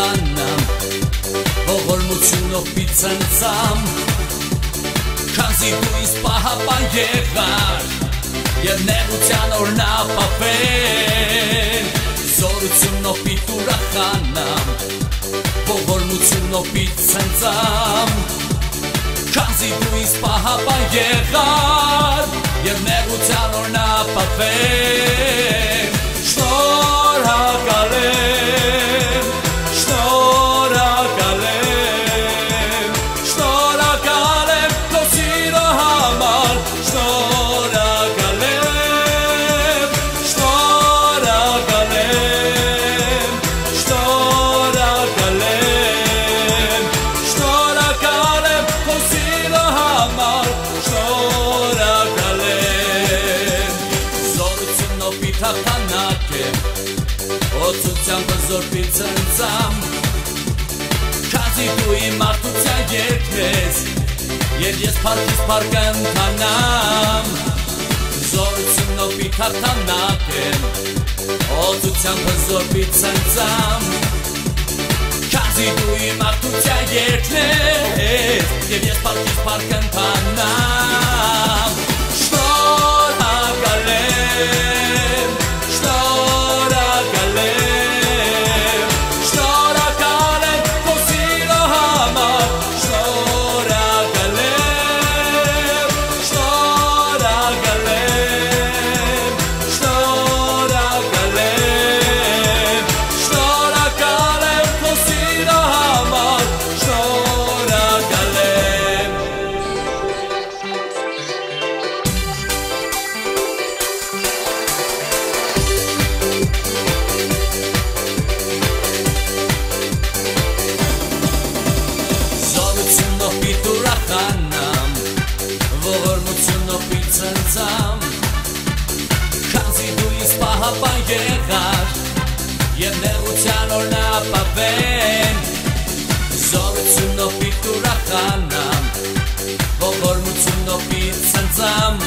Ուրախանամ Ողորմությունով պիտ ծնծամ Քանզի դու ինձ պահապան եղար Եվ նեղության օրնապապեն Զորությունով պիտ ուրախանամ Ողորմությունով պիտ ծնծամ Քանզի դու ինձ պահապան եղար Եվ նեղության օրնապապեն Օծությամբ զորպի ծնծամ Քազի դու իմ արտության երկնես Եվ ես պարկիս պարկ ընթանամ Զորությունով պի թարթանակ եմ Օծությամբ զորպի ծնծամ Քազի դու իմ արտության երկնես Եվ ես պարկիս պարկ ընթանամ Եվ նեղության օրնապավեն Զորությունով պիտ ուրախանամ Ողորմությունով պիտ ծնծամ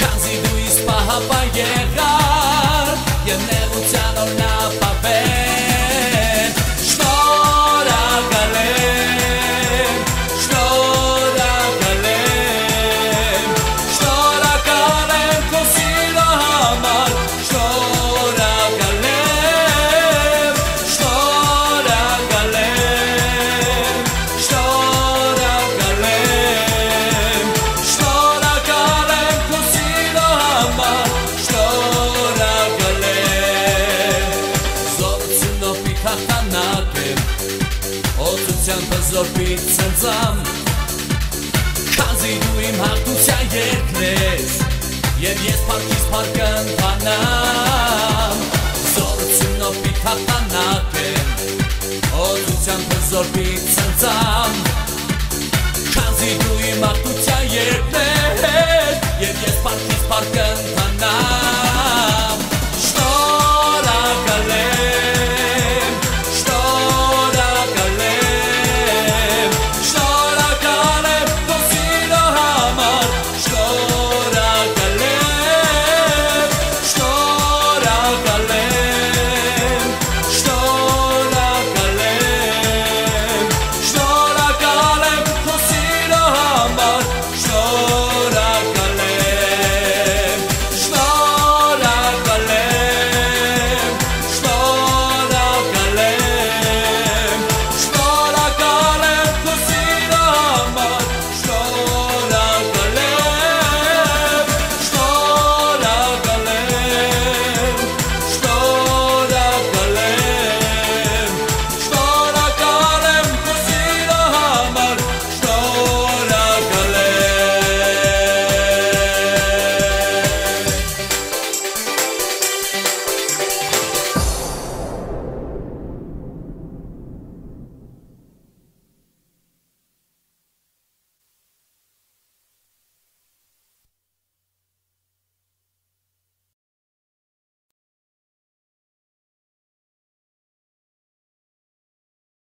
Քանզի դու ինձ պահապան եղար Եվ նեղության օրնապավեն Օծությամբ զորպից ծնծամ Քազի դու իմ հաղթության երկնես Եվ ես պարկիս պարկն պանամ Զորությունով պիտ հաղթանակ եմ Օծությամբ զորպից ծնծամ